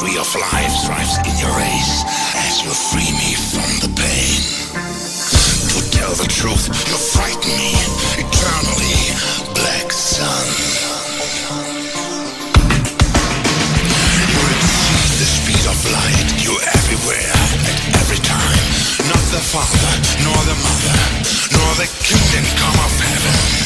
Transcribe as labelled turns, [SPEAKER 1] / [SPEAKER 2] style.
[SPEAKER 1] free of life thrives in your race as you free me from the pain. To tell the truth, you frighten me eternally, black sun. You exceed the speed of light, you're everywhere at every time. Not the father, nor the mother, nor the kingdom come of heaven.